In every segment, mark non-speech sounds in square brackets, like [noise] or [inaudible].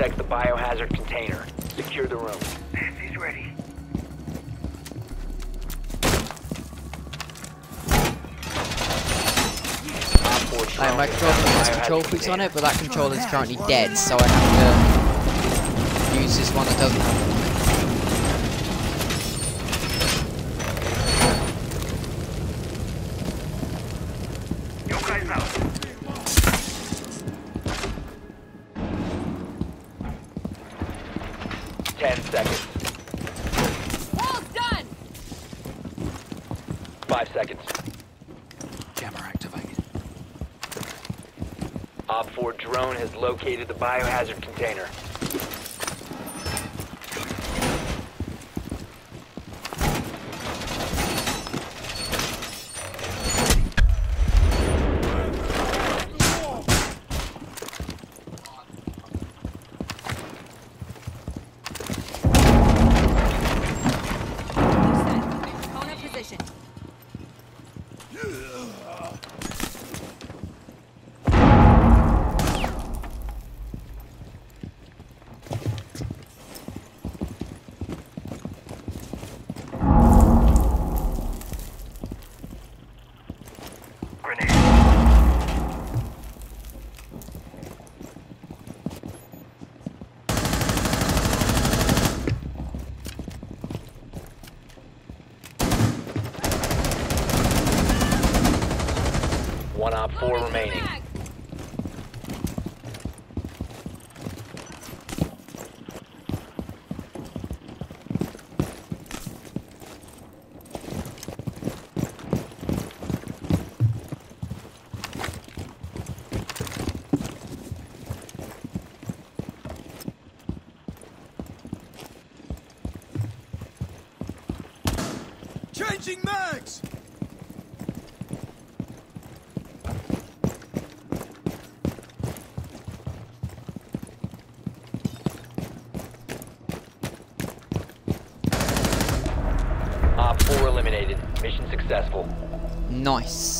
to protect the biohazard container. Secure the room. He's ready. Op 4 Like my has controller has KontrolFreeks on it, but that controller is currently dead, so I have to use this one that doesn't have one. You guys out. Ten seconds. Wall's done! Five seconds. Jammer activated. Op 4 drone has located the biohazard container. Kona position. Grenade. One Op 4 remaining. Changing mags! Op 4 eliminated. Mission successful. Nice.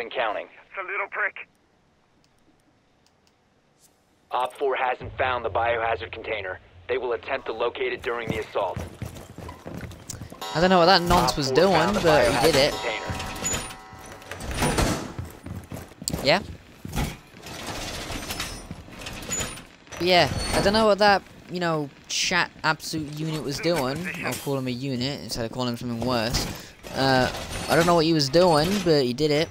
And counting. it's a little prick. Op 4 hasn't found the biohazard container. They will attempt to locate it during the assault. I don't know what that nonce Op was doing, but he did it. container. Yeah? But yeah, I don't know what that, you know, chat absolute unit was doing. I'll call him a unit instead of calling him something worse. Uh, I don't know what he was doing, but he did it.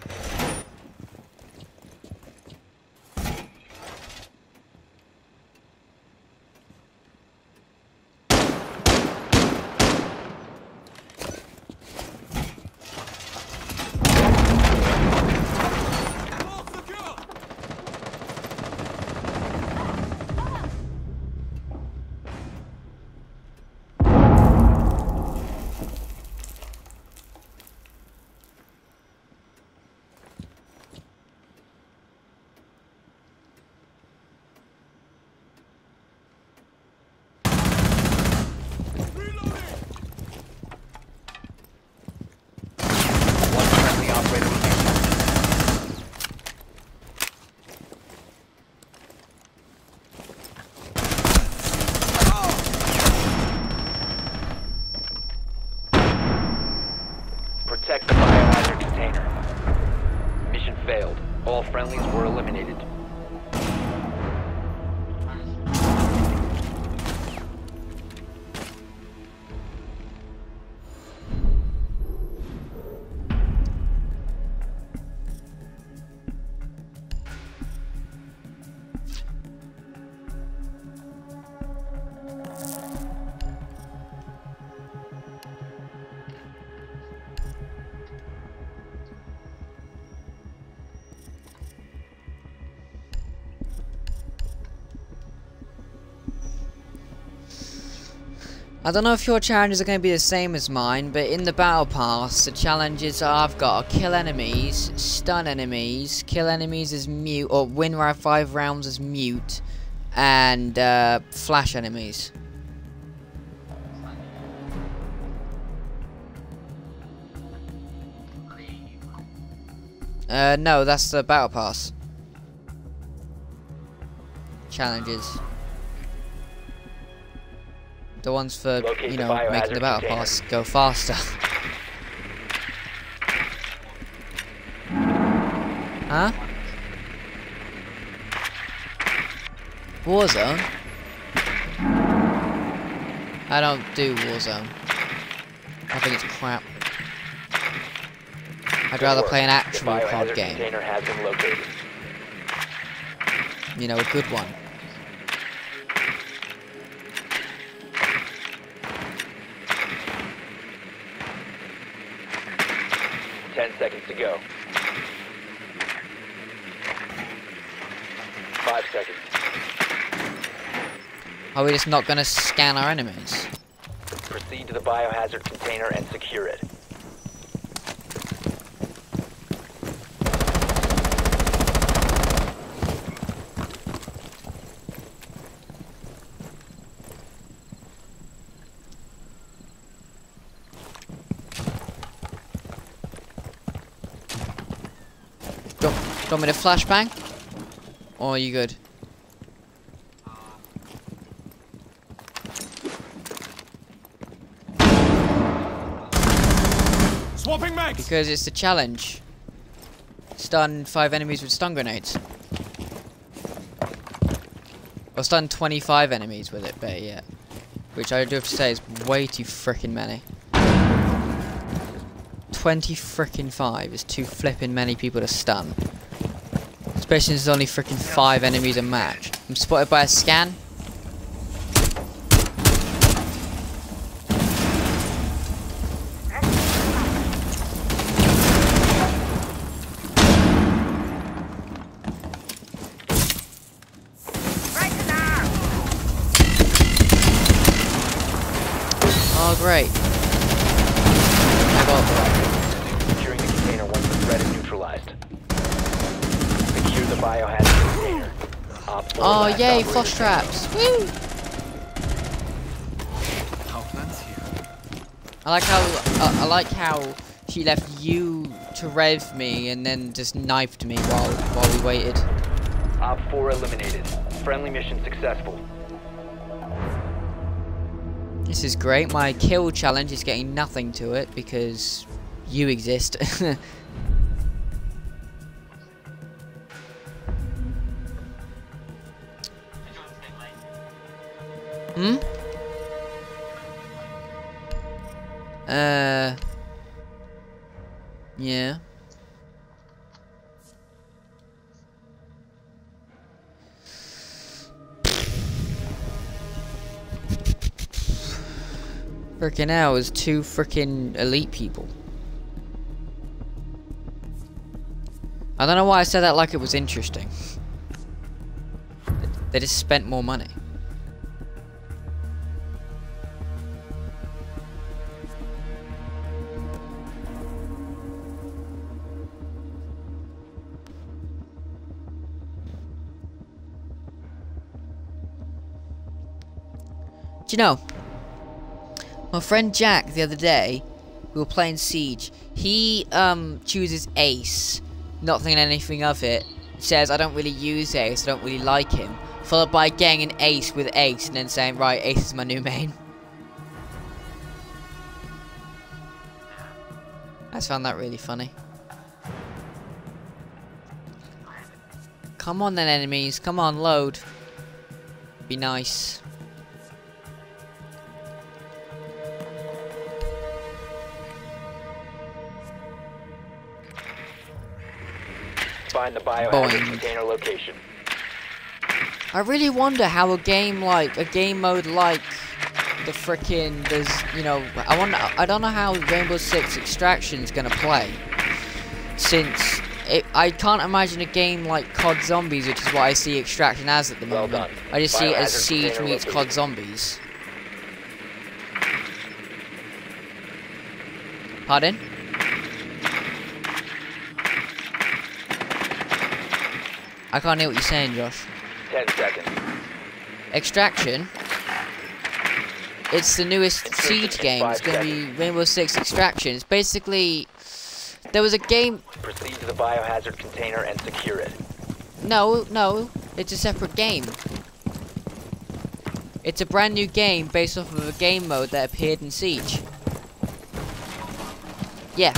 I don't know if your challenges are going to be the same as mine, but in the battle pass, the challenges I've got are kill enemies, stun enemies, kill enemies as mute, or win round five rounds as mute, and uh, flash enemies. Uh, no, that's the battle pass. Challenges. The ones for, Locate you the know, making the battle container. pass go faster. huh? Warzone? I don't do Warzone. I think it's crap. I'd rather play an actual the COD game. container has been located. You know, a good one. Ten seconds to go. Five seconds. Are we just not gonna scan our enemies? Proceed to the biohazard container and secure it. Do you, want- do you want me to flashbang? Or are you good? Because it's the challenge. Stun five enemies with stun grenades. Or stun 25 enemies with it, better yet. Which I do have to say is way too frickin' many. 20 frickin' 5 is too flipping many people to stun. Especially since there's only frickin' 5 enemies a match. I'm spotted by a scan. Oh, great. I got Securing the container once the threat is neutralized. Secure the biohazard container. Op four Oh, last yay, operator flush traps. Woo! How fancy. I like how uh, I like how she left you to rev me and then just knifed me while while we waited. Op 4 eliminated. Friendly mission successful. This is great. My kill challenge is getting nothing to it because you exist. [laughs] hmm? Uh. Yeah. Frickin' hell, is two frickin' elite people. I don't know why I said that like it was interesting. They just spent more money. Do you know? My friend Jack the other day, we were playing Siege. He um chooses Ace, not thinking anything of it. Says I don't really use Ace, I don't really like him. Followed by getting an Ace with Ace and then saying right, Ace is my new main. I just found that really funny. Come on then, enemies. Come on, load. Be nice. Find the biohazard container location. I really wonder how a game like a game mode like the frickin' there's you know I wonder I don't know how Rainbow Six Extraction's gonna play since it, I can't imagine a game like COD Zombies which is what I see Extraction as at the moment. I just see it as Siege meets COD. Zombies. Pardon? I can't hear what you're saying, Josh. Ten seconds. Extraction. It's the newest Insertion Siege game. It's going to be Rainbow Six Extraction. It's basically there was a game. Proceed to the biohazard container and secure it. No, no, it's a separate game. It's a brand new game based off of a game mode that appeared in Siege. Yeah,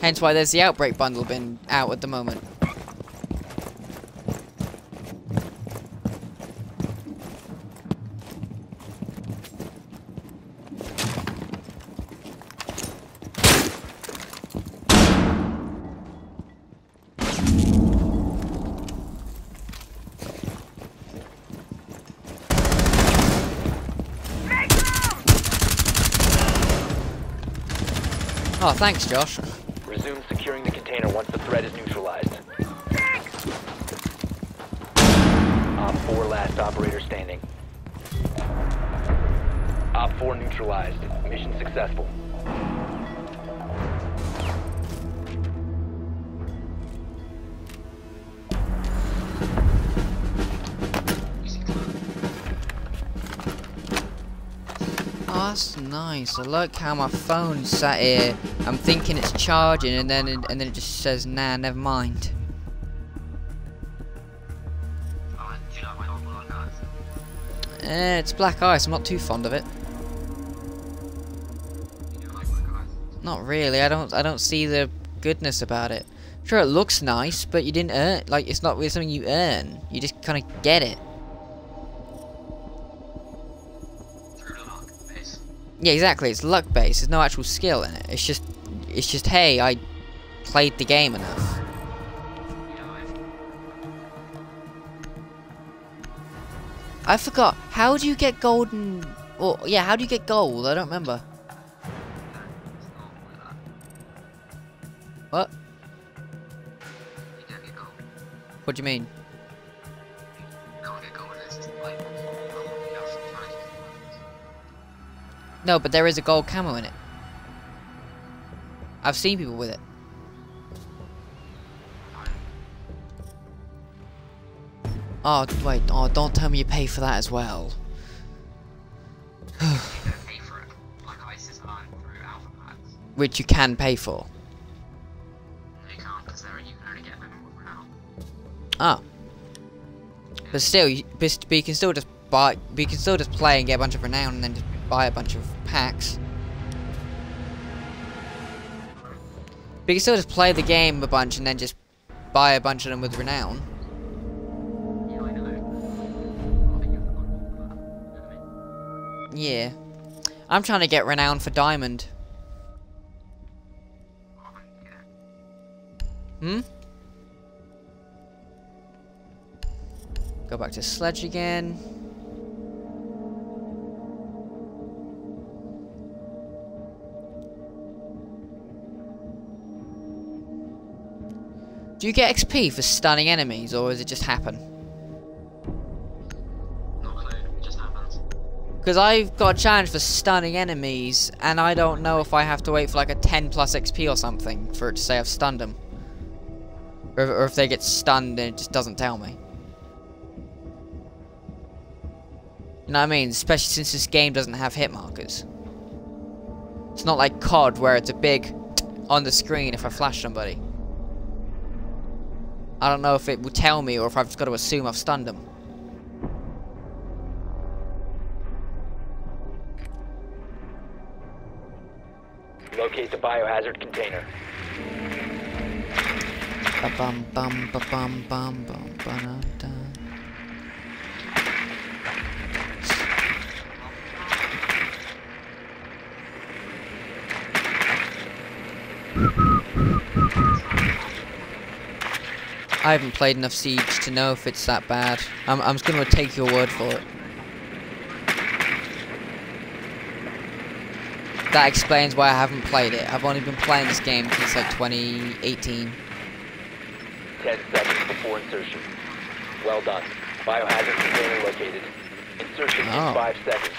hence why there's the Outbreak bundle been out at the moment. Thanks, Josh. Resume securing the container once the threat is neutralized. Op 4 last operator standing. Op 4 neutralized. Mission successful. Oh, that's nice. I like how my phone sat here. I'm thinking it's charging, and then it, and then it just says, "Nah, never mind." Eh, it's black ice. I'm not too fond of it. Not really. I don't. I don't see the goodness about it. Sure, it looks nice, but you didn't earn. Like, it's not really something you earn. You just kind of get it. Yeah, exactly. It's luck based. There's no actual skill in it. It's just, it's just, hey, I played the game enough. I forgot. How do you get golden? Or yeah, how do you get gold? I don't remember. What? What do you mean? No, but there is a gold camo in it. I've seen people with it. Oh wait! Oh, don't tell me you pay for that as well. You [sighs] don't pay for it. Like ISIS earned through alpha packs. Which you can pay for. No, you can't, because you can only get them with renown. Oh. Ah. But still, you, but you can still just buy. But you can still just play and get a bunch of renown, and then just buy a bunch of packs. But you can still just play the game a bunch and then just buy a bunch of them with renown. Yeah. I'm trying to get renown for diamond. Hmm? Go back to sledge again. Do you get XP for stunning enemies, or does it just happen? Not clue. It just happens. Because I've got a challenge for stunning enemies, and I don't know if I have to wait for like a 10 plus XP or something for it to say I've stunned them. Or, or if they get stunned and it just doesn't tell me. You know what I mean? Especially since this game doesn't have hit markers. It's not like COD where it's a big [tsk] on the screen if I flash somebody. I don't know if it will tell me or if I've just got to assume I've stunned them. Locate the biohazard container. Ba bum bum ba bum bum bum ba da da. [laughs] I haven't played enough Siege to know if it's that bad. I'm, I'm just gonna take your word for it. That explains why I haven't played it. I've only been playing this game since like 2018. 10 seconds before insertion. Well done. Biohazard container located. Insertion Oh. in 5 seconds.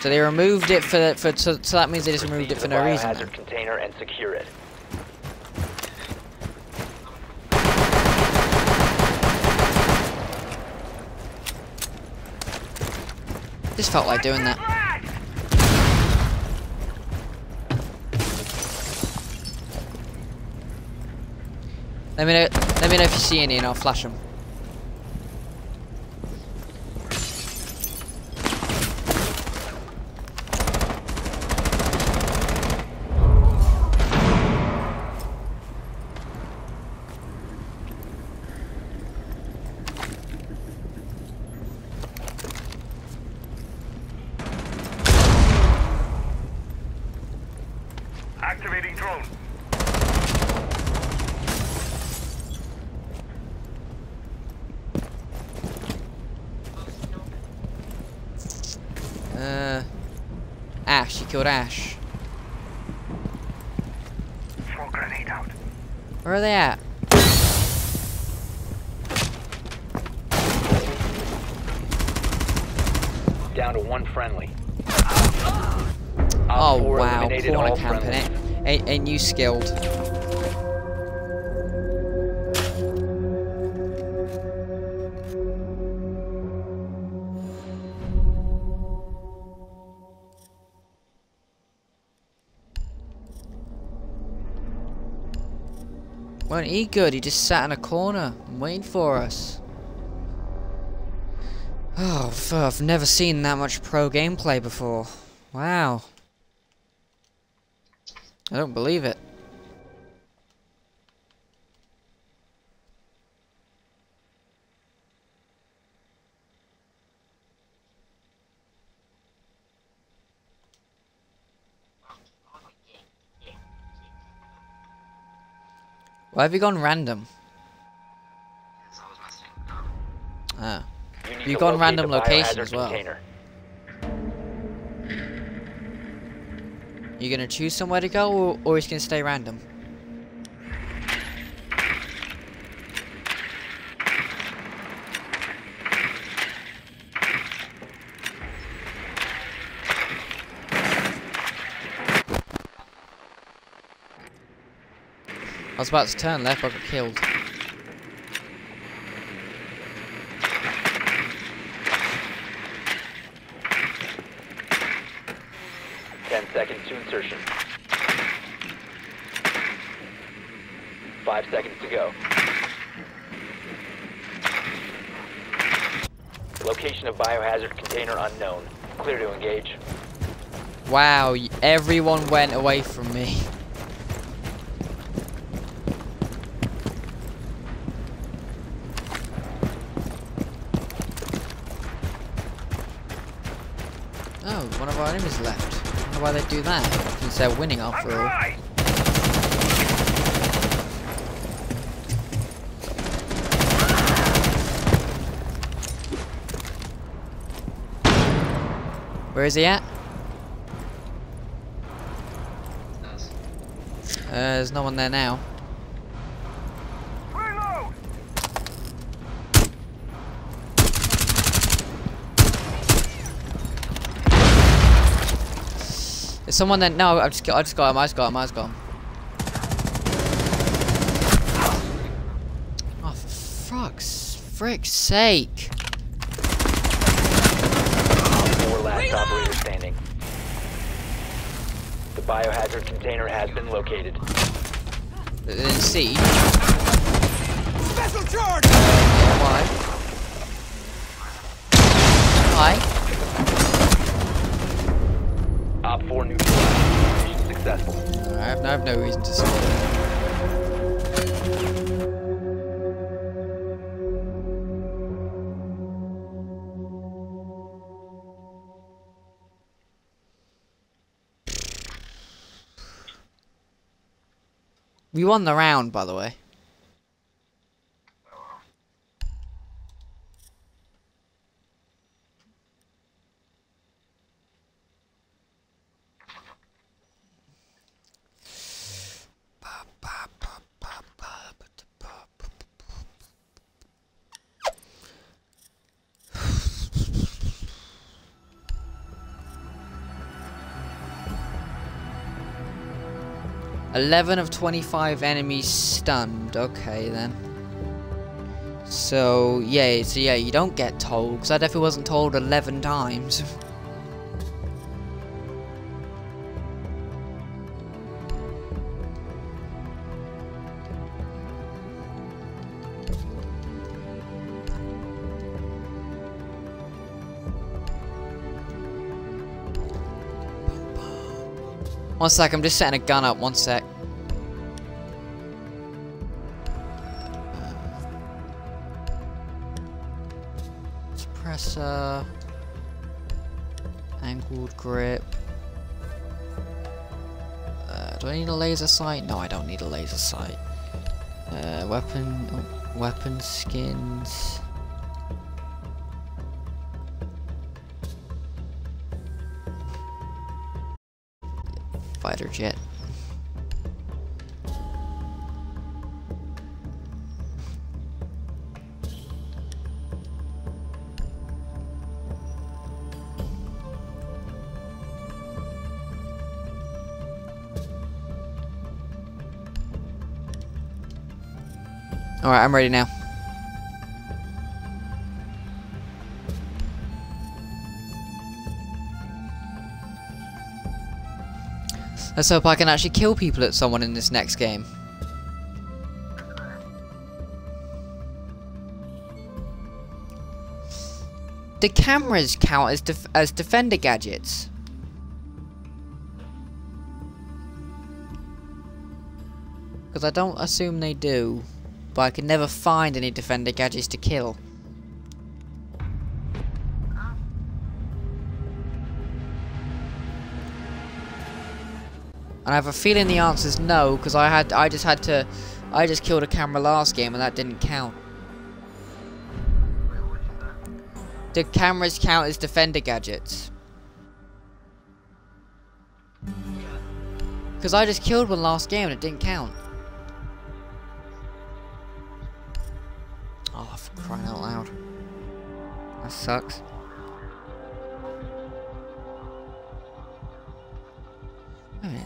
So they removed it for for so, so that means they just removed it for no reason. biohazard container and secure it. Just felt like doing that. Let me know. Let me know if you see any, and I'll flash them. Activating drone. Uh, Ash. You killed Ash. Smoke grenade out. Where are they at? Down to one friendly. Op Oh four wow, eliminated corner all camping it. friendlies. Ain't, ain't you skilled? Weren't he good? He just sat in a corner waiting for us. Oh, I've never seen that much pro gameplay before. Wow. I don't believe it. Why have you gone random? Yes, I was messing. Ah. You You've gone random location as well. container. You gonna choose somewhere to go, or, or it's gonna stay random? I was about to turn left, but I got killed. Ten seconds to insertion. Five seconds to go. Location of biohazard container unknown. Clear to engage. Wow, everyone went away from me. [laughs] Oh, one of our enemies left. I wonder why they do that, since they're winning after all. Where is he at? Uh, there's no one there now. There's someone there. No, I just got, I just got him. I just got him. I just got him. Oh, for fuck's frick's sake! Four last operator standing. The biohazard container has been located. Then siege. Special charge! Why? I have, no reason to say. We won the round, by the way. Eleven of twenty-five enemies stunned. Okay then. So yeah, so yeah, you don't get told because I definitely wasn't told eleven times. [laughs] One sec, I'm just setting a gun up. One sec. Suppressor. Angled grip. Uh, do I need a laser sight? No, I don't need a laser sight. Uh, weapon, oh, weapon skins. Fighter jet. Alright, I'm ready now. Let's hope I can actually kill people at someone in this next game. The cameras count as def as defender gadgets. Because I don't assume they do, but I can never find any defender gadgets to kill. And I have a feeling the answer is no, because I had I just had to I just killed a camera last game and that didn't count. The cameras count as defender gadgets. Because I just killed one last game and it didn't count. Oh, for crying out loud. That sucks.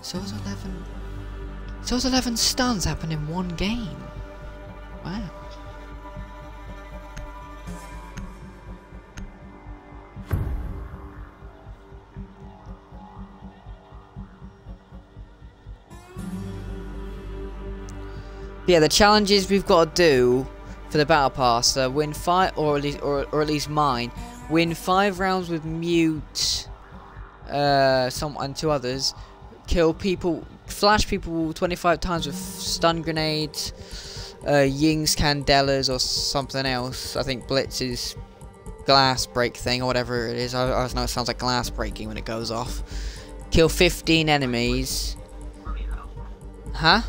So was 11... So was 11 stuns happen in one game? Wow. Yeah, the challenges we've got to do for the battle pass: uh, win five, or at least, or, or at least mine, win five rounds with mute, uh, some and two others, kill people, flash people 25 times with stun grenades, uh, Ying's candelas or something else. I think Blitz's glass break thing or whatever it is. I, I just know it sounds like glass breaking when it goes off. Kill 15 enemies. Huh?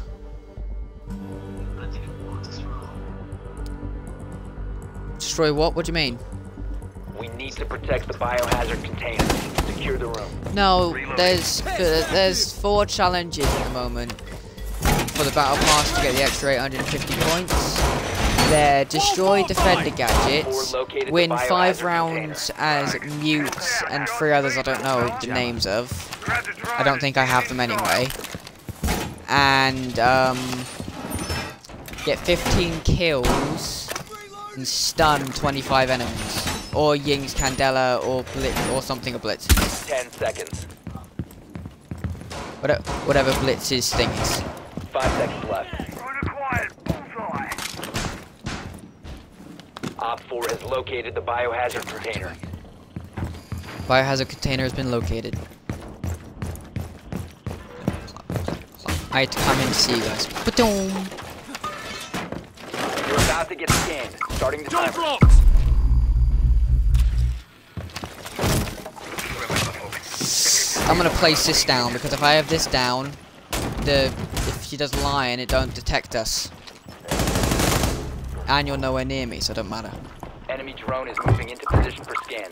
Destroy what? What do you mean? We need to protect the biohazard container. Secure the room. No, there's there's four challenges at the moment for the battle pass to get the extra 850 points. They're destroy defender gadgets, win five rounds as mutes, and three others I don't know the names of. I don't think I have them anyway. And um, get 15 kills and stun 25 enemies. Or Ying's Candela or Blitz or something of Blitz. Ten seconds. Whatever, whatever Blitz's thing is. Five seconds left. Good. Bullseye. Op 4 has located the biohazard container. Biohazard container has been located. I had to come in to see you guys. Ba-doom. You're about to get scanned. Starting the Don't timer. I'm gonna place this down because if I have this down, the if she does lion, it don't detect us. And you're nowhere near me, so it don't matter. Enemy drone is moving into position for scan.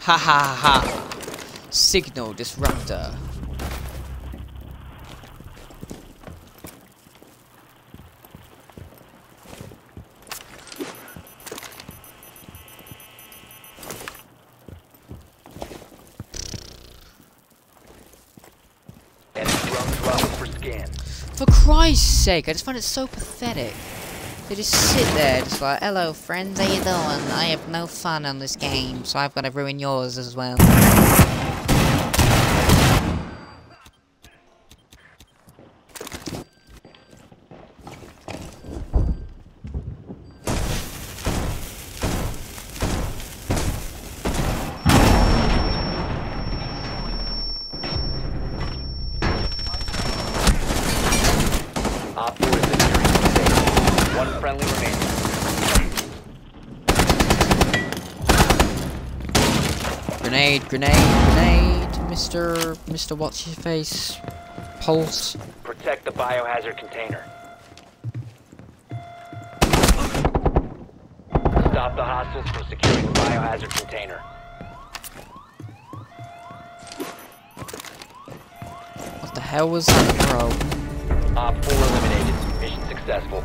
Ha ha ha ha. Signal disruptor. Enemy drone level for For Christ's sake, I just find it so pathetic. They just sit there, just like, hello friends, how you doing? I have no fun on this game, so I've got to ruin yours as well. Op 4 is securing the safe. One friendly remaining. Grenade, grenade, grenade, Mr. What's Your Face? Pulse. Protect the biohazard container. Stop the hostiles from securing the biohazard container. What the hell was that, bro? Op 4 eliminated. Mission successful.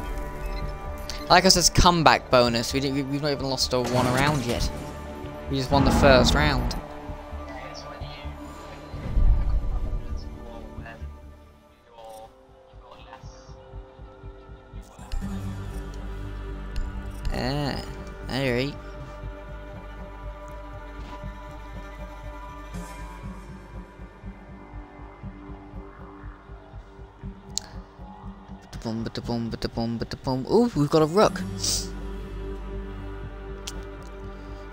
Like I said, comeback bonus. We didn't, we- we've not even lost a one round yet. We just won the first round. Boom, ba boom, ba boom. Ooh, we've got a rook.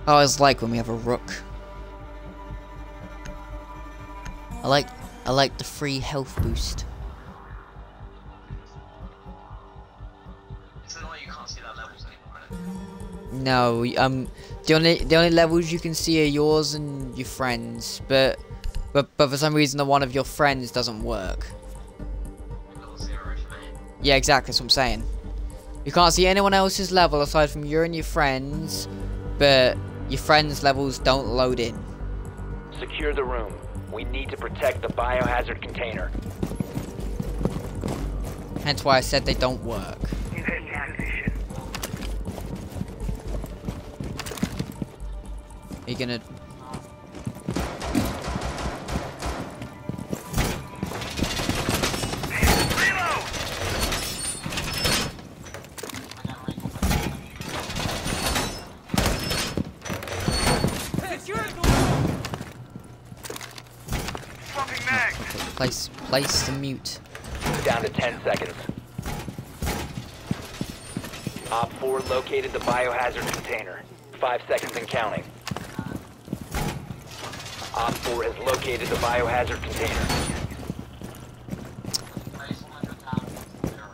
I always like when we have a rook. I like, I like the free health boost. it's annoying you can't see that levels anymore, innit? No, um, the only the only levels you can see are yours and your friends, but but but for some reason the one of your friends doesn't work. Yeah, exactly. That's what I'm saying. You can't see anyone else's level aside from you and your friends, but your friends' levels don't load in. Secure the room. We need to protect the biohazard container. Hence why I said they don't work. Taking position. Are you gonna? Place place the mute. Down to 10 seconds. Op 4 located the biohazard container. 5 seconds and counting. Op 4 has located the biohazard container. Place 100 down, zero.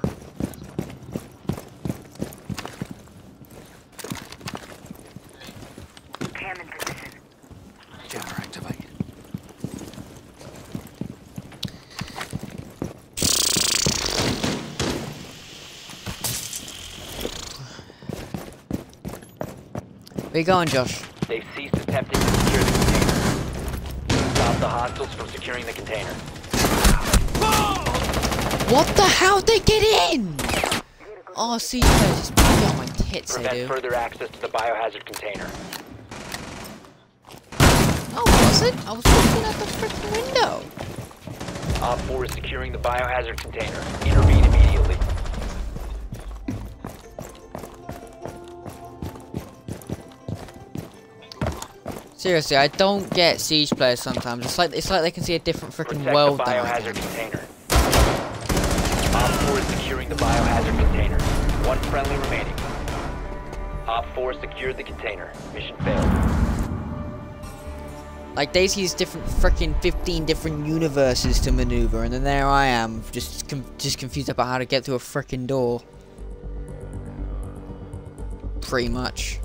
Cam in position. Jammer activated. Where you going, Josh? They've ceased attempting to secure the container. Stop the hostiles from securing the container. What the hell? They get in! Oh, see, you just on my tits, they Prevent do. further access to the biohazard container. Oh, was it? I was looking at the freaking window. Op 4 is securing the biohazard container. Intervene Seriously, I don't get siege players sometimes. It's like it's like they can see a different freaking Protect world the biohazard container. Op 4 is securing the biohazard container. One friendly remaining. Op 4 secured the container. Mission failed. Like they see these different freaking 15 different universes to maneuver, and then there I am, just com just confused about how to get through a freaking door. Pretty much.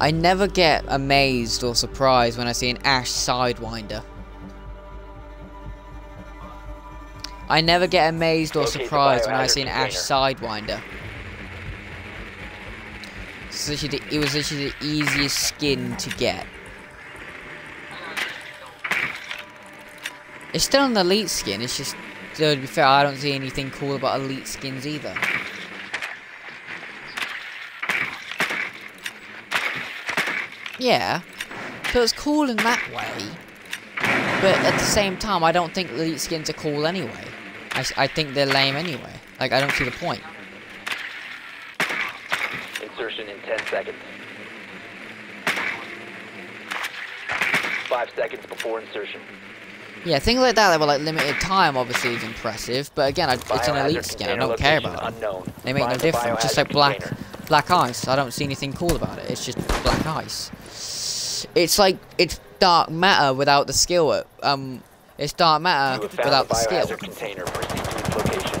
I never get amazed or surprised when I see an Ash Sidewinder. I never get amazed or surprised when I see an Ash Sidewinder. The- It was literally the easiest skin to get. It's still an elite skin, it's just, to be fair, I don't see anything cool about elite skins either. Yeah, so it's cool in that way. But at the same time, I don't think elite skins are cool anyway. I, I think they're lame anyway. Like, I don't see the point. Insertion in 10 seconds. Five seconds before insertion. Yeah, things like that that were like limited time obviously is impressive, but again, I, it's an elite skin. I don't care about them. Unknown. They make no the difference. Just like black, container. black ice. I don't see anything cool about it. It's just black ice. It's like it's dark matter without the skill. Um, it's dark matter without the the skill. container. Proceed to its location.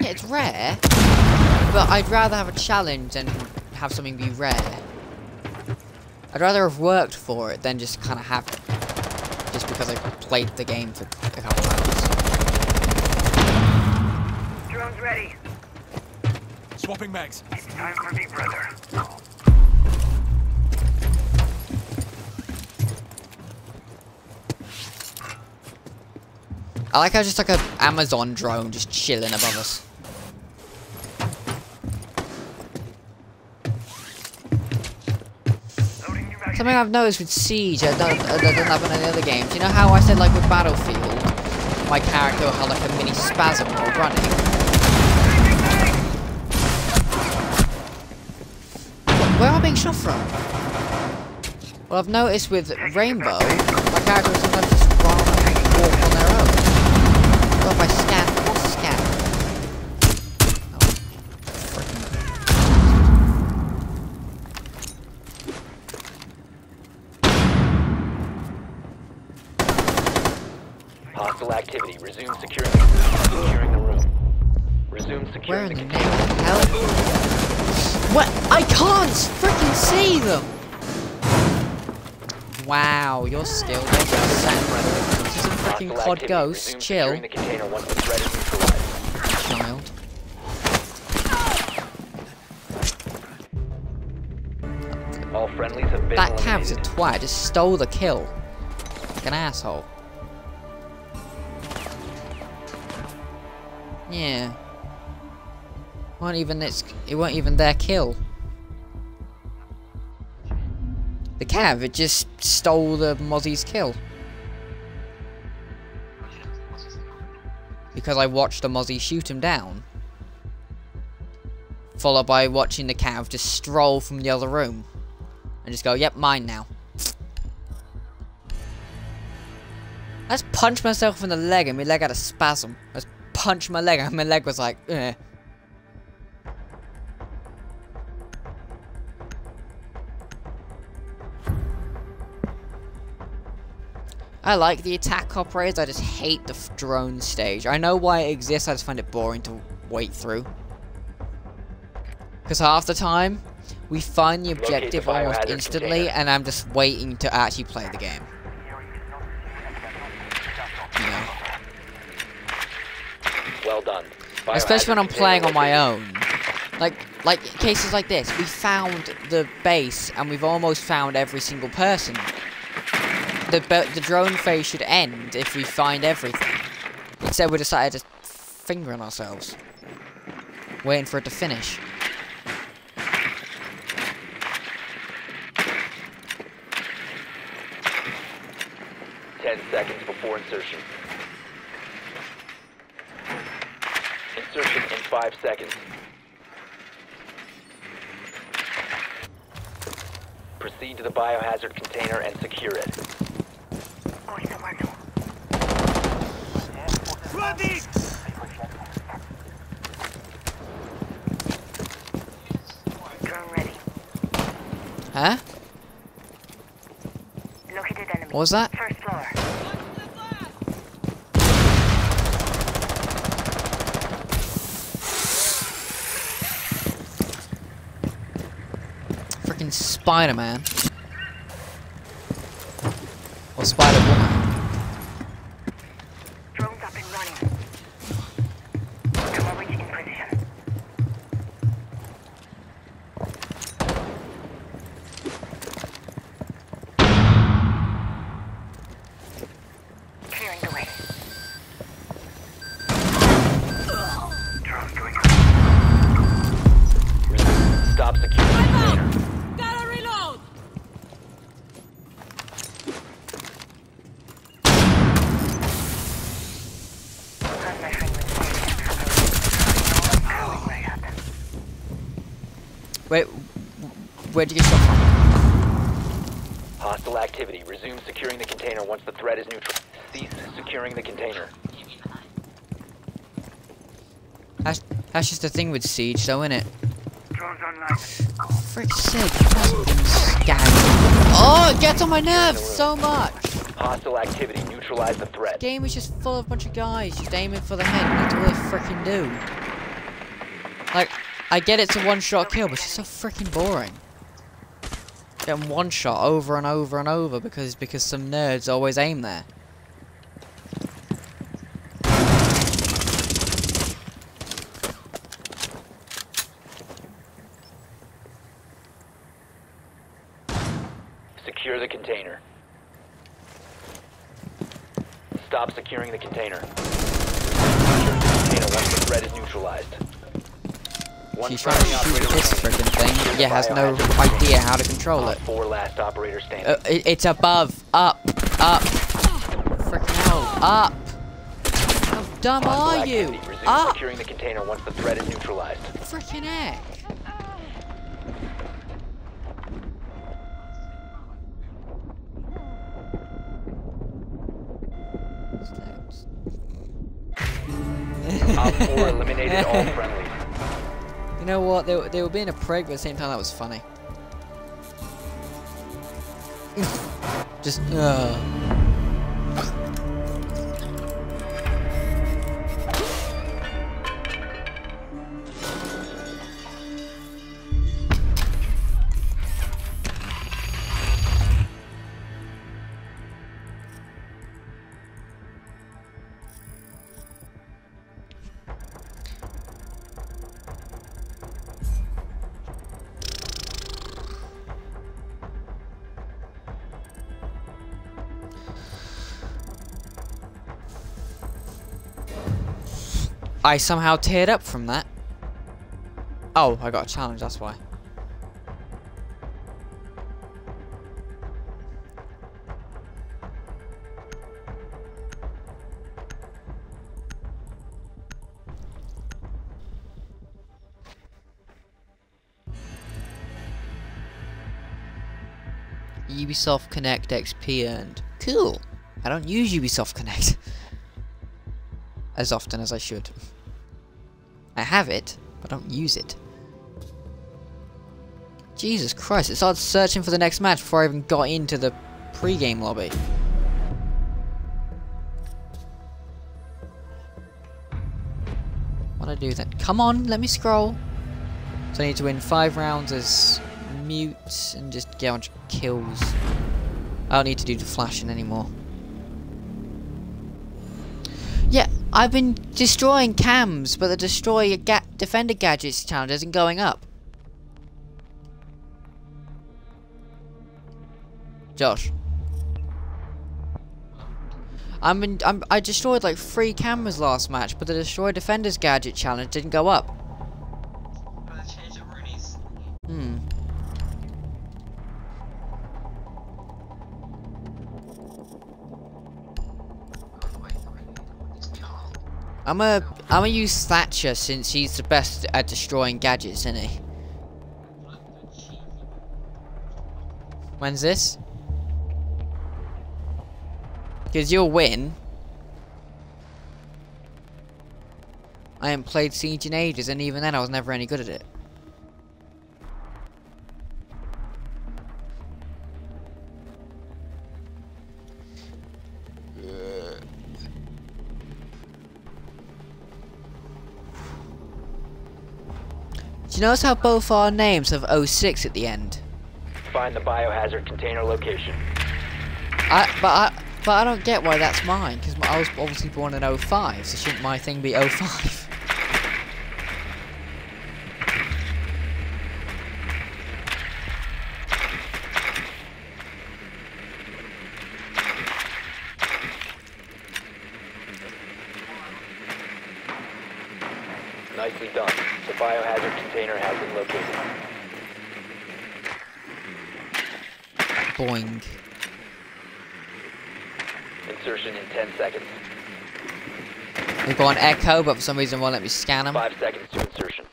Yeah, it's rare, but I'd rather have a challenge than have something be rare. I'd rather have worked for it than just kind of have it, just because I played the game for a couple hours. Drone's ready. Swapping mags. It's time for me, brother. I like how just like a Amazon drone just chilling above us. Something I've noticed with Siege that doesn't, uh, that doesn't happen in the other games. You know how I said like with Battlefield, my character had like a mini spasm while running. Where am I being shot from? Well, I've noticed with Rainbow, my character will sometimes just run and walk on their own. See them! Wow, your skill is percent. This is a freaking COD. Ghost. Chill, securing the container once the threat is child. All friendlies have been That cav's a twat. Just stole the kill. Like an asshole. Yeah. not even its. It weren't even their kill. The cav, it just stole the Mozzie's kill. Because I watched the Mozzie shoot him down. Followed by watching the cav just stroll from the other room. And just go, yep, mine now. I just punched myself in the leg and my leg had a spasm. I just punched my leg and my leg was like, eh. I like the attack operators, I just hate the drone stage. I know why it exists, I just find it boring to wait through. Because half the time, we find the Locate the objective almost instantly, container. and I'm just waiting to actually play the game. You know? Well done. Especially when I'm playing on my own. Like, like cases like this, we found the base and we've almost found every single person. The the drone phase should end if we find everything. Instead, we decided to finger on ourselves, waiting for it to finish. Ten seconds before insertion. Insertion in five seconds. Proceed to the biohazard container and secure it. Voy somewhere new. Drone ready. Huh? Located enemy. What was that? First floor. Freaking Spider-Man. Where'd you get shot from? Hostile activity. Resume securing the container once the threat is neutral. Cease securing the container. That's, that's just the thing with Siege, though, innit? Drones online. Frick's sake, fucking. Oh, it gets on my nerves so much. Hostile activity. Neutralize the threat. Game is just full of a bunch of guys just aiming for the head. and That's all they freaking do. Like, I get it's a one-shot kill, but it's just so freaking boring. Getting one shot over and over and over because because some nerds always aim there. Secure the container. Stop securing the container. Secure the container once the threat is neutralized. One She's trying to shoot this freaking thing, yeah, has no idea how to control it. Four last operator standing. Uh, it, it's above, up, up. Freaking hell, up. How dumb are you? Up. securing the They, were- they were being a prig, but at the same time, that was funny. [laughs] Just, uh. I somehow teared up from that. Oh, I got a challenge, that's why. Ubisoft Connect XP earned. Cool. I don't use Ubisoft Connect [laughs] as often as I should. I have it, but I don't use it. Jesus Christ, it started searching for the next match before I even got into the pre-game lobby. What do I do then? Come on, let me scroll. So I need to win five rounds as mute and just get a bunch of kills. I don't need to do the flashing anymore. I've been destroying cams, but the destroy ga defender gadgets challenge isn't going up. Josh. I'm in, I'm, I destroyed like three cameras last match, but the destroy defenders gadget challenge didn't go up. I'm a I'm gonna use Thatcher since he's the best at destroying gadgets, isn't he? When's this? Because you'll win. I haven't played Siege in ages, and even then I was never any good at it. You notice how both our names have 06 at the end? Find the biohazard container location. I, but I, but I don't get why that's mine, because I was obviously born in 05, so shouldn't my thing be 05? Nicely done. The biohazard container has been located. Boing. Insertion in 10 seconds. An echo, but for some reason won't let me scan them. 5 seconds to insertion.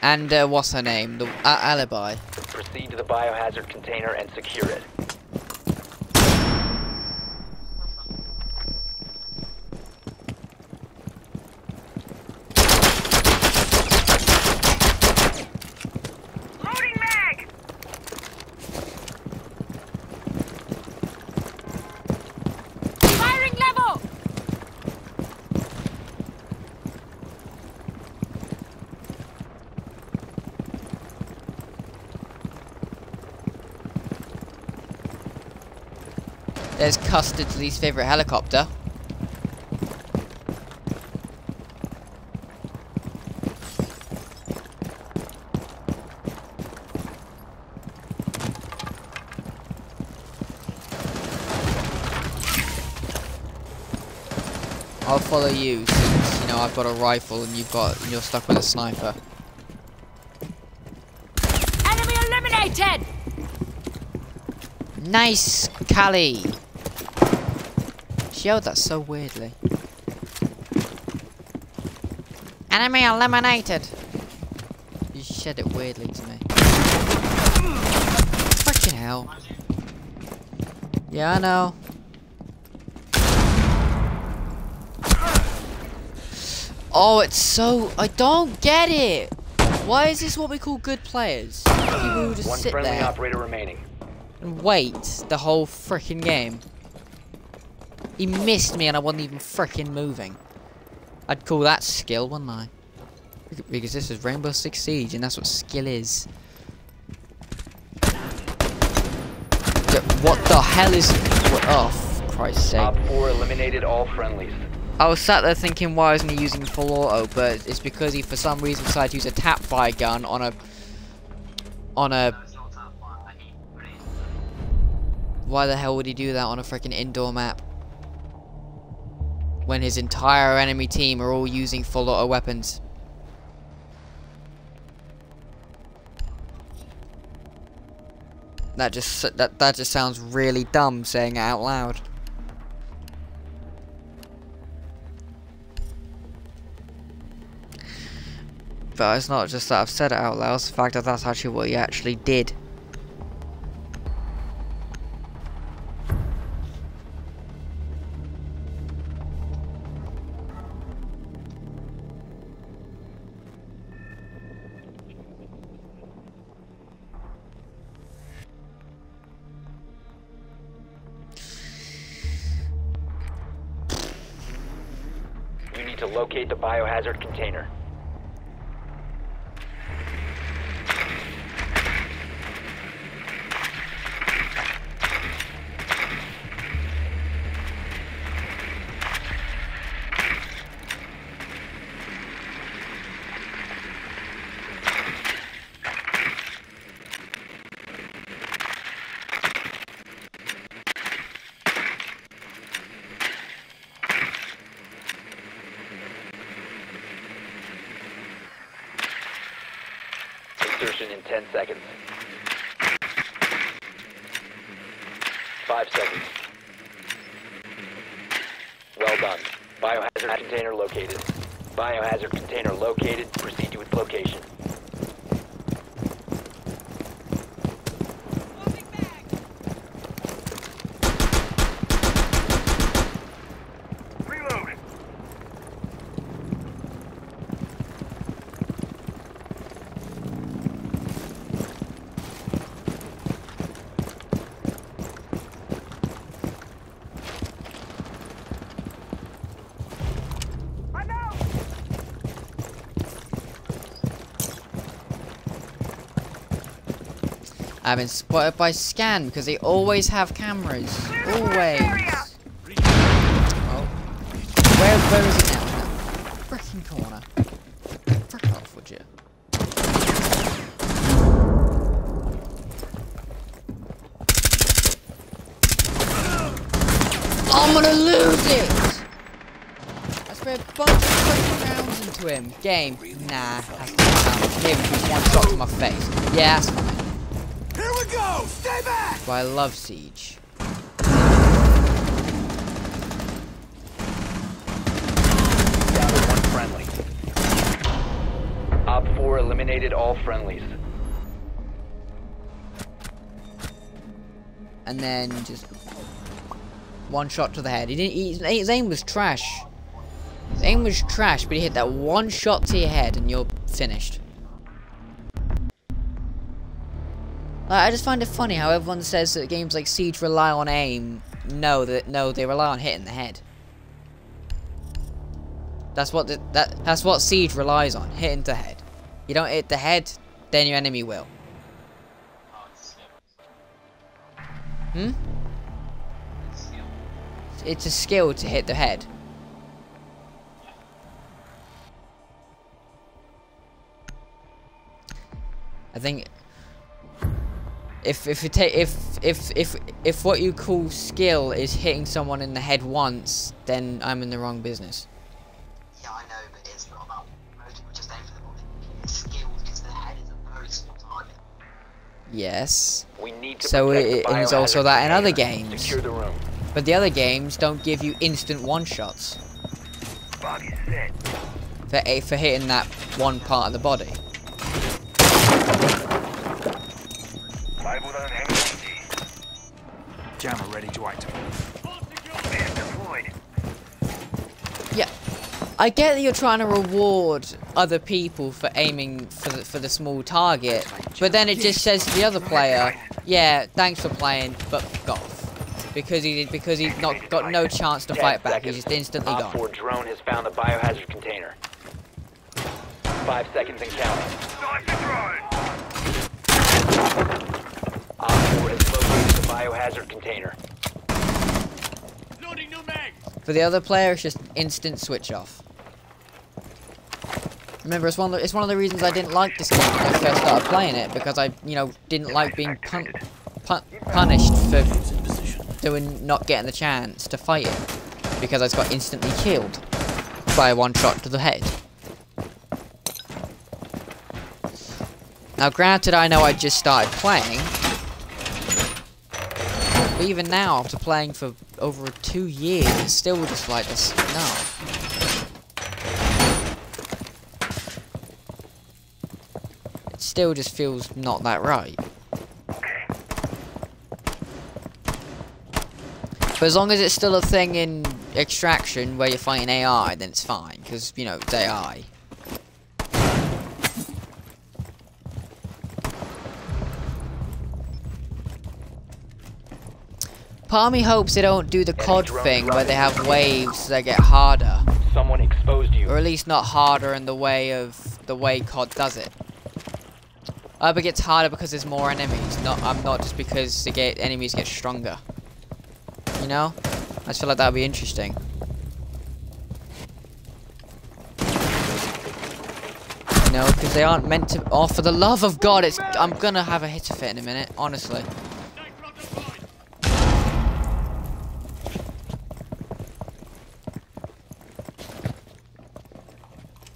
And uh, what's her name? The uh, alibi. Proceed to the biohazard container and secure it. Loading mag! Firing level! There's Custard's least favourite helicopter. I'll follow you since, you know, I've got a rifle and you've got, and you're stuck with a sniper. Enemy eliminated! Nice, Callie! Yelled that so weirdly. Enemy eliminated! You said it weirdly to me. Freaking hell. Yeah, I know. Oh, it's so... I don't get it! Why is this what we call good players? People who just One sit friendly there operator remaining. and wait the whole freaking game. He missed me and I wasn't even frickin' moving. I'd call that skill, wouldn't I? Because this is Rainbow Six Siege and that's what skill is. What the hell is... What, oh, Christ's sake. Op 4 eliminated all friendlies. I was sat there thinking why isn't he using full auto, but it's because he for some reason decided to use a tap fire gun on a... On a... It's not that far, but he really Why the hell would he do that on a freaking indoor map? When his entire enemy team are all using full auto weapons. That just that that just sounds really dumb saying it out loud. But it's not just that I've said it out loud, it's the fact that that's actually what he actually did. Biohazard container. Insertion in 10 seconds. 5 seconds. Well done. Biohazard container located. Biohazard container located. Proceed to its location. Reload. I'm out. Been spotted by Scan because they always have cameras. Always. Oh. Where, where is it now? That frickin' corner. Frick off, would you? I'm gonna lose it! I sprayed a bunch of freaking rounds into him. Game. Nah, be done. Him one shot to my face. Yeah, that's fine. Here we go! Stay back! But I love Siege. Down to one friendly. Op 4 eliminated all friendlies. And then just one shot to the head. He didn't. He, his aim was trash. His aim was trash, but he hit that one shot to your head, and you're finished. Like, I just find it funny how everyone says that games like Siege rely on aim. No, that no, they rely on hitting the head. That's what the, that that's what Siege relies on, hitting the head. You don't hit the head, then your enemy will. Hmm? It's a skill to hit the head. I think if if you take if if if if what you call skill is hitting someone in the head once, then I'm in the wrong business. Yeah, I know, but it's not about most people just aim for the body. It's skill because the head is a very small target. Yes, We need to So it- it's also that in other games. Secure the room. but the other games don't give you instant one shots Bug is set. for eh, for hitting that one part of the body. I get that you're trying to reward other people for aiming for the, for the small target, but then it just says to the other player, "Yeah, thanks for playing, but fuck off," because he because he's not got no chance to fight back. seconds. He's just instantly gone. 4 drone has found the biohazard container. Five seconds and counting. Sniper drone. Op 4 has located the biohazard container. Loading new mag! For the other player, it's just instant switch off. Remember, it's one of the, it's one of the reasons I didn't like this game when I first started playing it because I, you know, didn't like being pun pun punished for doing not getting the chance to fight it because I just got instantly killed by one shot to the head. Now, granted, I know I just started playing, but even now, after playing for over two years, it's still just like this. No. Still just feels not that right. But as long as it's still a thing in extraction where you're fighting AI, then it's fine, because, you know, it's AI. Part me hopes they don't do the COD thing where they have waves that get harder. Someone exposed you. Or at least not harder in the way of the way COD does it. Uh, but it gets harder because there's more enemies, not um, not just because the get enemies get stronger. You know? I just feel like that would be interesting. You know, because they aren't meant to. Oh, for the love of God, it's. I'm gonna have a hit of it in a minute, honestly.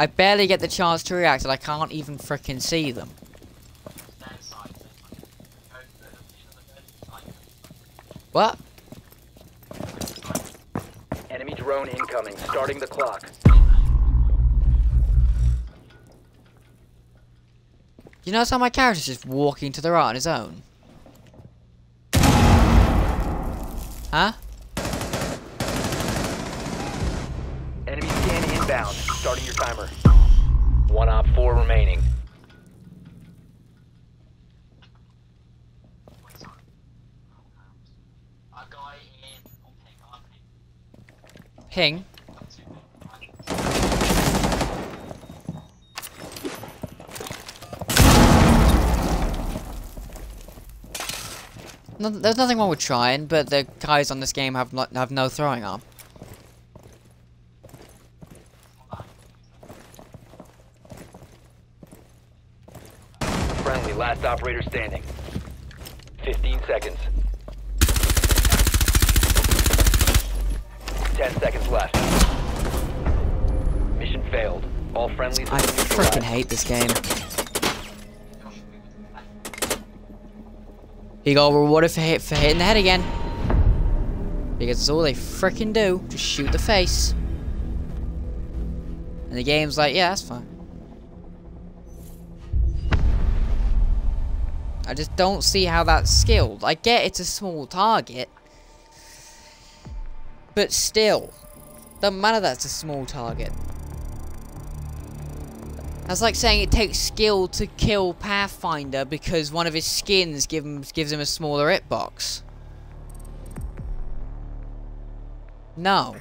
I barely get the chance to react, and I can't even frickin' see them. What? Enemy drone incoming. Starting the clock. You notice how my character's just walking to the right on his own? Huh? Enemy scan inbound. Starting your timer. One op four remaining. A guy in on ping, on ping. No, there's nothing wrong with trying, but the guys on this game have not, have no throwing arm. Friendly, last operator standing. 15 seconds. Freaking hate this game. He got rewarded for hit for hitting the head again. Because it's all they freaking do. Just shoot the face. And the game's like, yeah, that's fine. I just don't see how that's skilled. I get it's a small target. But still. Doesn't matter that it's a small target. That's like saying it takes skill to kill Pathfinder because one of his skins give him, gives him a smaller hitbox. No.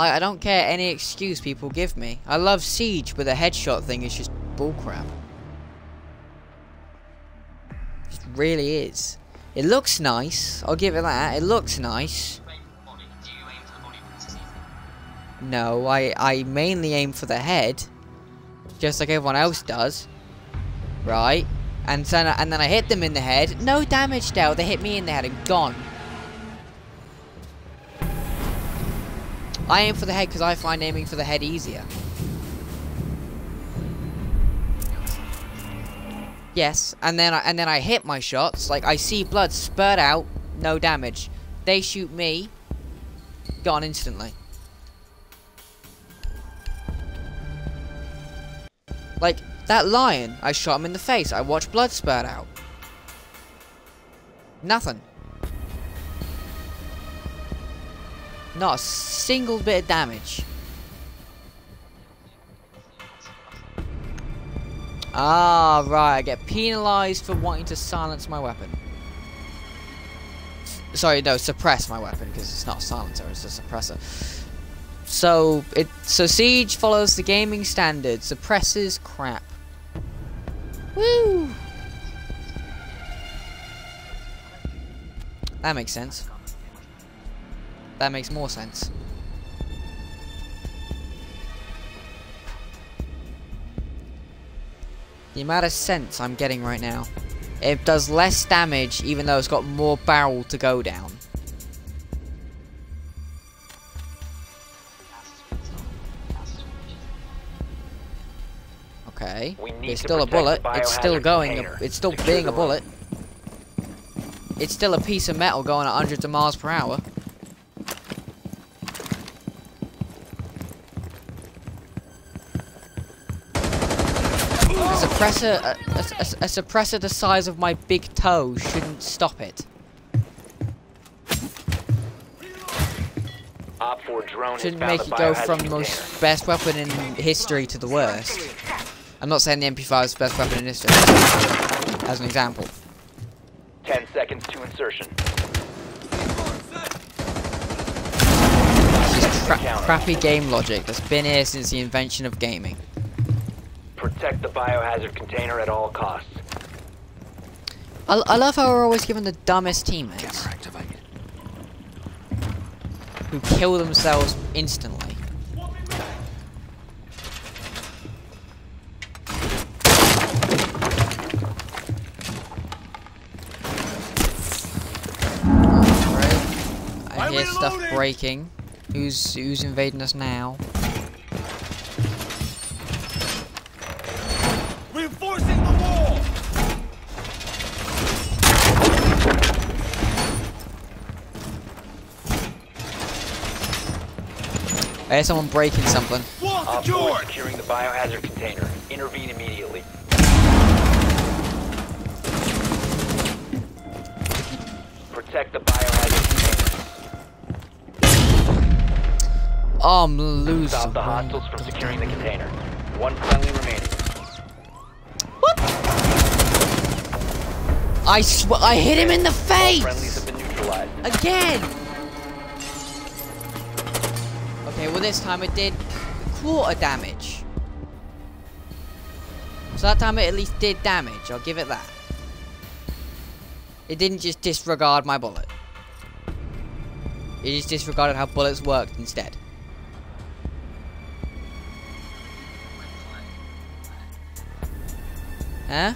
Like, I don't care any excuse people give me. I love Siege, but the headshot thing is just bullcrap. It really is. It looks nice. I'll give it that. It looks nice. No, I, I mainly aim for the head. Just like everyone else does. Right? And then, and then I hit them in the head. No damage dealt. They hit me in the head and gone. I aim for the head because I find aiming for the head easier. Yes, and then I, and then I hit my shots. Like I see blood spurt out, no damage. They shoot me, gone instantly. Like that lion, I shot him in the face. I watched blood spurt out. Nothing. Not a single bit of damage. Ah, right. I get penalized for wanting to silence my weapon. Sorry, no, suppress my weapon because it's not a silencer; it's a suppressor. So it so Siege follows the gaming standard, suppresses crap. Woo! That makes sense. That makes more sense. The amount of sense I'm getting right now. It does less damage even though it's got more barrel to go down. Okay. It's still a bullet. It's still going. container. It's still Secure being a bullet. It's still a piece of metal going at hundreds of miles per hour. A suppressor, a, a, a- a suppressor the size of my big toe shouldn't stop it. Op 4 drone Shouldn't make the you go from container. most best weapon in history to the worst. I'm not saying the MP5 is the best weapon in history. As an example. 10 seconds to insertion. It's just cra crappy game logic that's been here since the invention of gaming protect the biohazard container at all costs. I, I love how we're always given the dumbest teammates. Who kill themselves instantly. I hear stuff breaking. Who's who's invading us now? I hear someone breaking something. Wall Op 4 secured! securing the biohazard container. Intervene immediately. Protect the biohazard container. Oh, I'm losing. Stop the hostiles from securing the container. One friendly remaining. What? I sw I hit him in the All friendlies face have been neutralized. again. Well this time it did quarter damage. So that time it at least did damage. I'll give it that. It didn't just disregard my bullet. It just disregarded how bullets worked instead. Huh?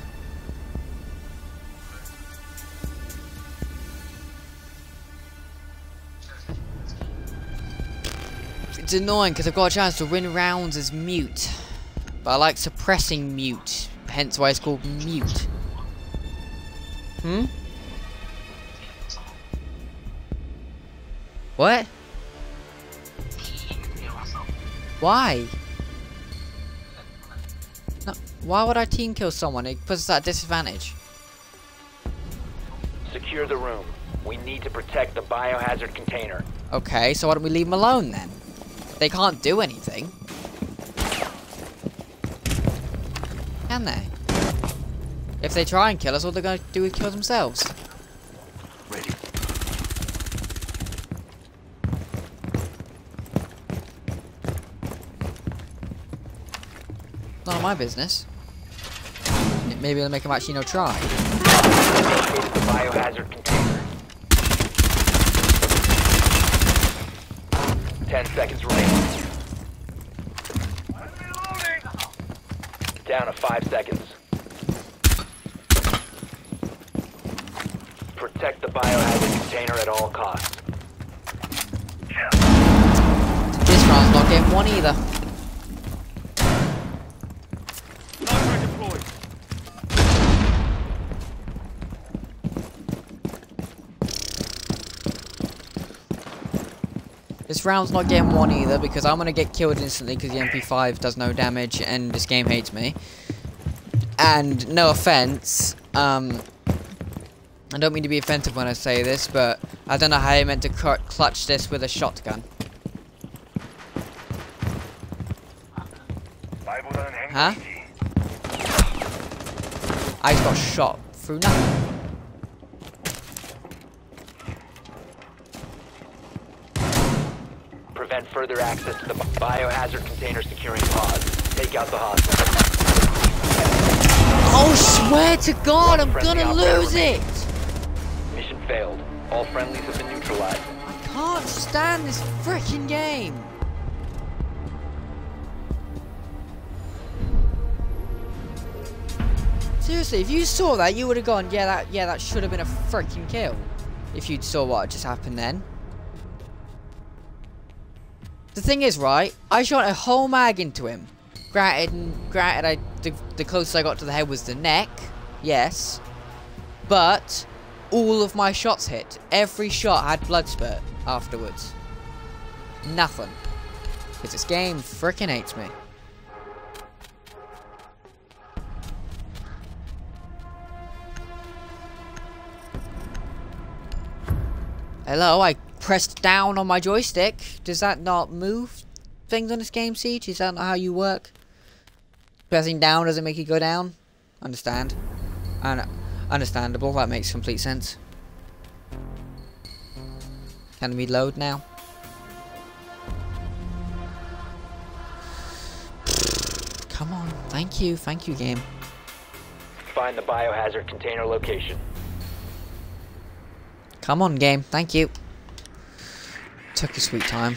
It's annoying because I've got a chance to win rounds as mute. But I like suppressing mute. Hence why it's called mute. Hmm? What? Why? No, why would I team kill someone? It puts us at a disadvantage. Secure the room. We need to protect the biohazard container. Okay, so why don't we leave them alone then? They can't do anything. Can they? If they try and kill us, all they're gonna do is kill themselves. Ready. None of my business. Maybe they'll make them actually no try. Located the biohazard container. Ten seconds remaining. Down to five seconds. Protect the biohazard container at all costs. This round's not getting one either. Round's not getting one either because I'm gonna get killed instantly because the MP5 does no damage and this game hates me. And no offense, um, I don't mean to be offensive when I say this, but I don't know how you meant to cl clutch this with a shotgun. Huh? I just got shot through nothing. Access to the biohazard container securing pods. Take out the hostile. Oh, swear to God, I'm gonna lose it! Mission failed. All friendlies have been neutralized. I can't stand this freaking game. Seriously, if you saw that, you would have gone, yeah, that, yeah, that should have been a freaking kill. If you'd saw what just happened then. Thing is, right, I shot a whole mag into him. Granted, granted, I, the, the closest I got to the head was the neck, yes. But, all of my shots hit. Every shot had blood spurt afterwards. Nothing. Because this game freaking hates me. Hello, I pressed down on my joystick. Does that not move things on this game, Siege? Is that not how you work? Pressing down doesn't make you go down? Understand. Un understandable, that makes complete sense. Can we load now? Come on, thank you, thank you game. Find the biohazard container location. Come on game, thank you. Took your sweet time.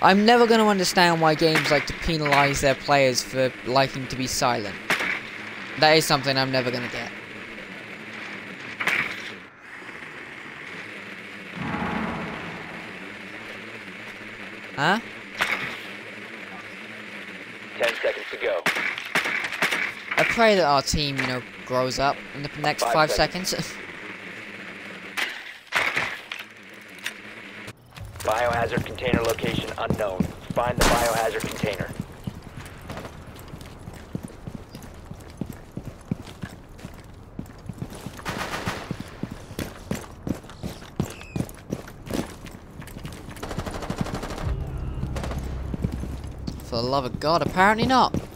I'm never going to understand why games like to penalize their players for liking to be silent. That is something I'm never going to get. Huh? Ten seconds to go. I pray that our team, you know, grows up in the next Five five, seconds. seconds. [laughs] Biohazard container location unknown. Find the biohazard container. For the love of God, apparently not.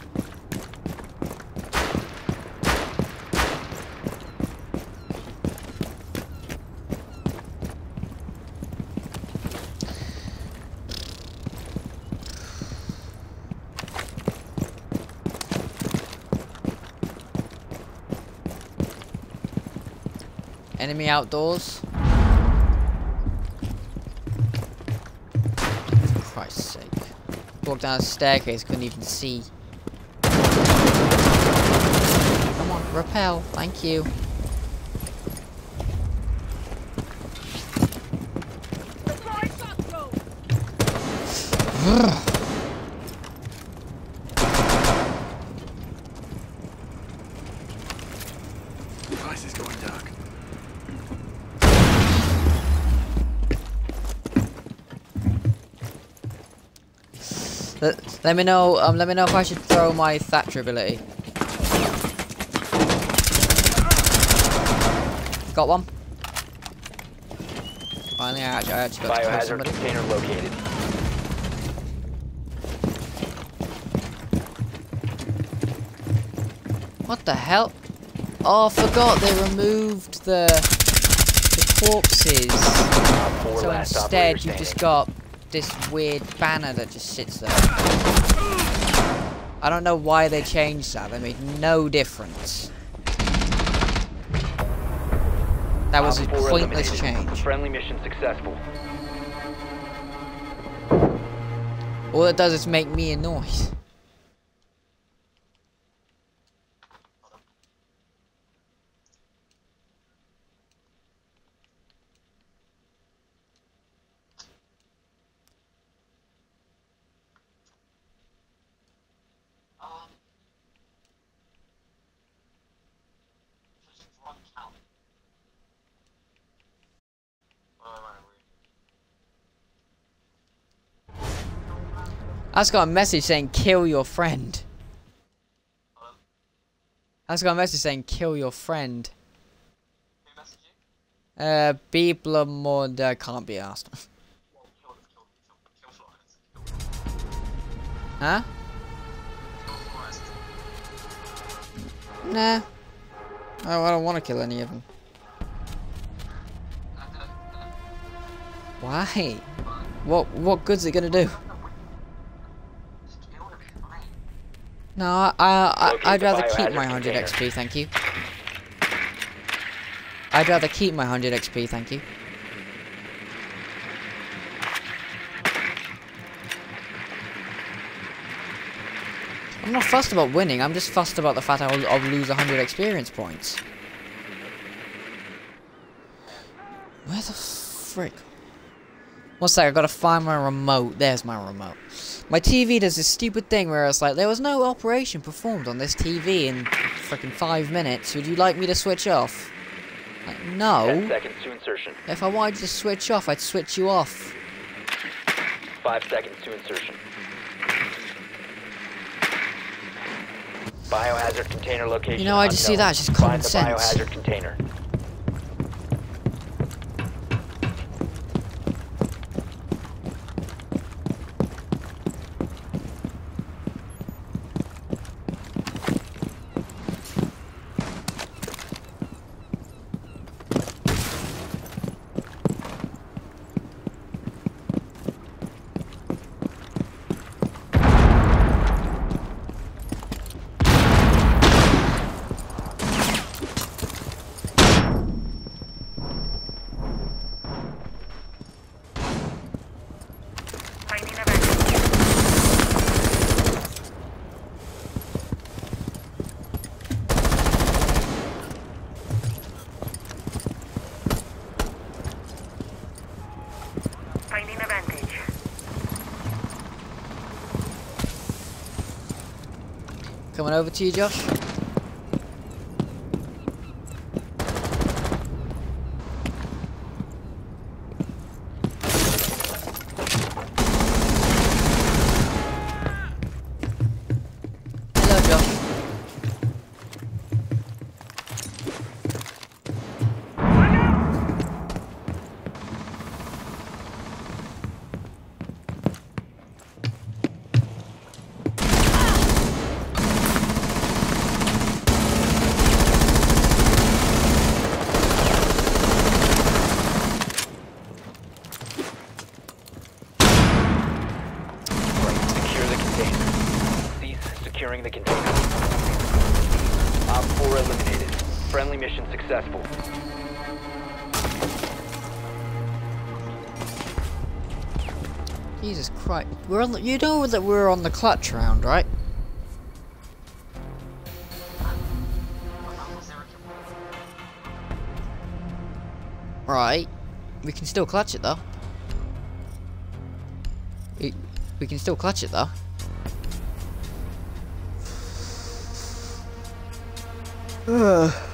Enemy outdoors. For Christ's sake. Walked down a staircase, couldn't even see. Come on, repel, thank you. Device is going dark. Let, let me know. Um, let me know if I should throw my Thatcher ability. Got one. Finally, I actually, I actually got to Biohazard somebody. container located. What the hell? Oh, I forgot they removed the the corpses. So instead, you've just got this weird banner that just sits there. I don't know why they changed that. They made no difference. That was a pointless change. Friendly mission successful. All it does is make me annoyed. Um. I just got a message saying kill your friend. I just got a message saying kill your friend. who messaged you? Uh, can't be asked. Huh? Nah. Oh, I don't want to kill any of them. Why? What what good's it gonna do? Just kill them, it's fine. No, I, I, I I'd rather keep my 100 container. XP, thank you. I'd rather keep my 100 XP, thank you. I'm not fussed about winning, I'm just fussed about the fact I'll, I'll lose 100 experience points. Where the frick? One sec, I gotta find my remote. There's my remote. My TV does this stupid thing where it's like, there was no operation performed on this TV in freaking five minutes. Would you like me to switch off? Like, Ten no. seconds to insertion. If I wanted to switch off, I'd switch you off. Five seconds to insertion. Biohazard container location. You know, I just see that, it's just common Find the sense. biohazard container. Coming over We're on the, you know that we're on the clutch round, right? Right. We can still clutch it though. We, we can still clutch it though. [sighs] [sighs]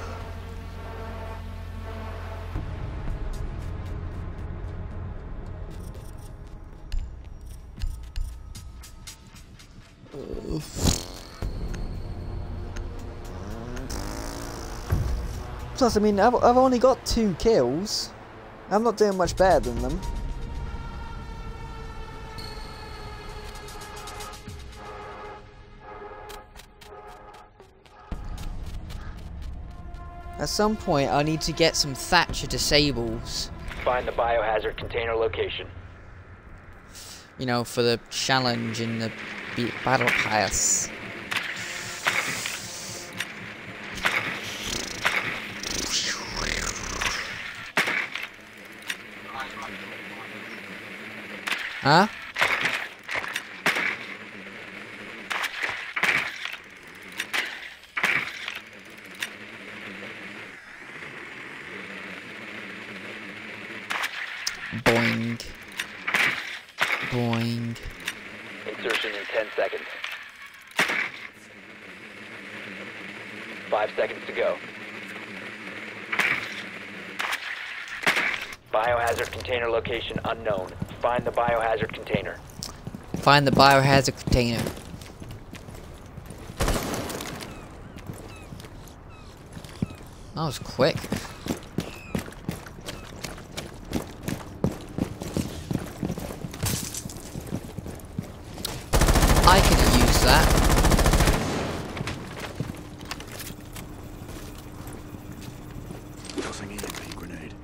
Plus, I mean, I've, I've only got two kills. I'm not doing much better than them. At some point, I need to get some Thatcher disables. Find the biohazard container location. You know, for the challenge in the battle pass. Huh? Boing. Boing. Insertion in 10 seconds. Five seconds to go. Biohazard container location unknown. Find the biohazard container. Find the biohazard container. That was quick. I could use that. Tossing EMP grenade.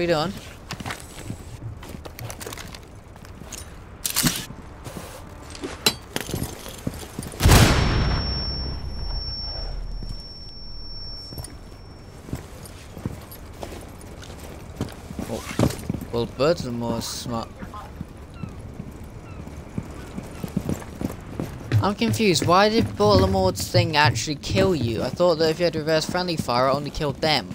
You doing? Oh, well, birds are more smart. I'm confused. Why did Baltimore's thing actually kill you? I thought that if you had reverse friendly fire, it only killed them.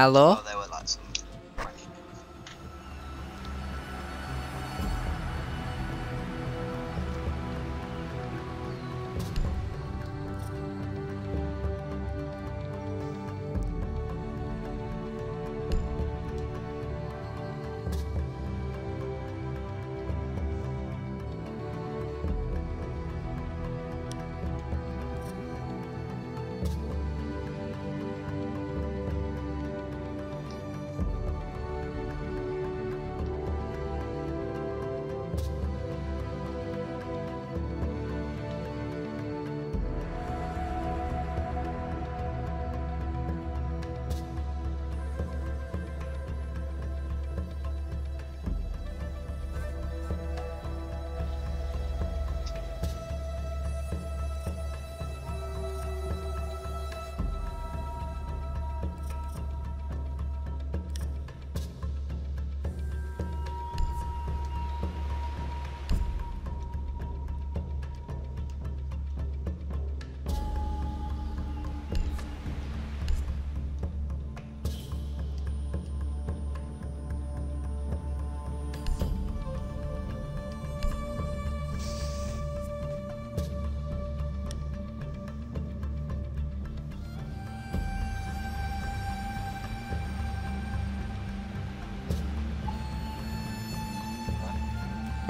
Hello?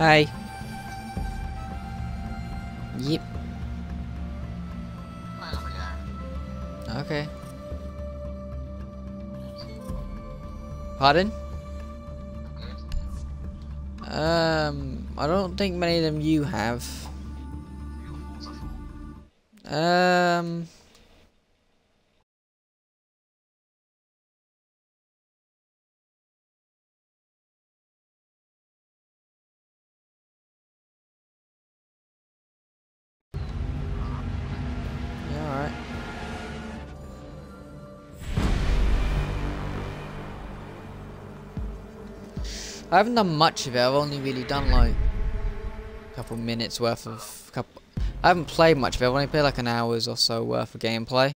Hey. Yep. Okay. Pardon? Um, I don't think many of them you have. Your haven't done much of it. I've only really done like a couple minutes worth of couple. I haven't played much of it. I've only played like an hour's or so worth of gameplay.